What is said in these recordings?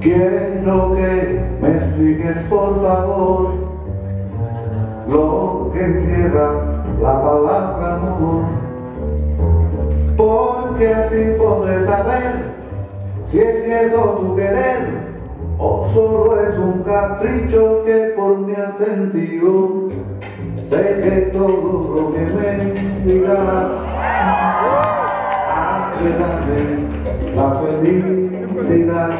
Quiero que me expliques por favor lo que encierra la palabra amor. Porque así podré saber si es cierto tu querer o solo es un capricho que por mí has sentido. Sé que todo lo que me dirás, dame la felicidad.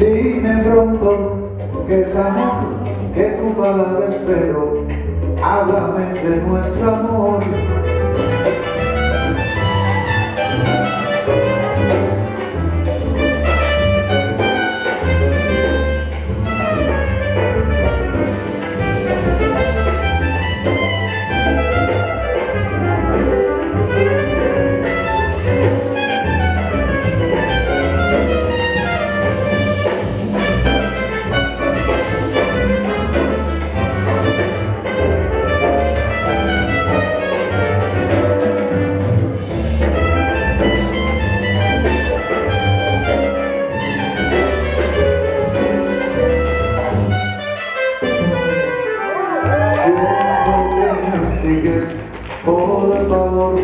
Dime pronto que es amor, que tu palabra espero. Háblame de nuestro amor. Por favor,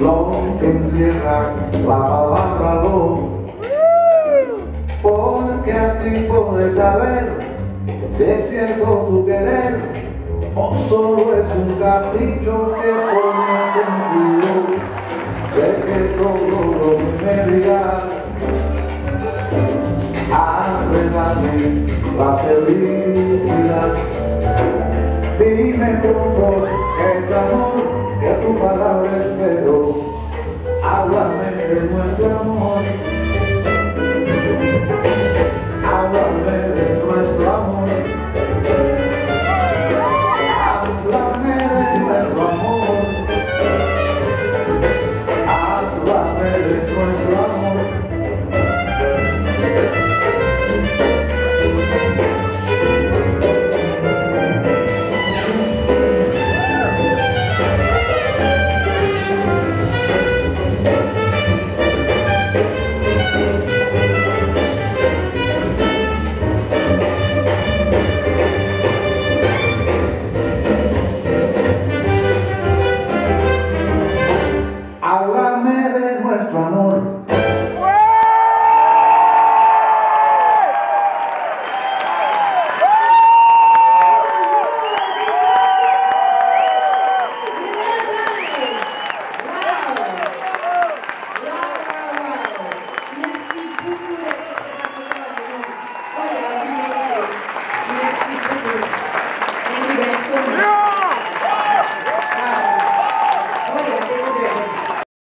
lo que encierra la palabra lo, porque así podré saber si es cierto tu querer o solo es un capricho que pone sentido. Sé que todo lo que me digas, arreglarme la felicidad. Dime que es amor, que a tu palabra espero. Háblame de nuestro amor.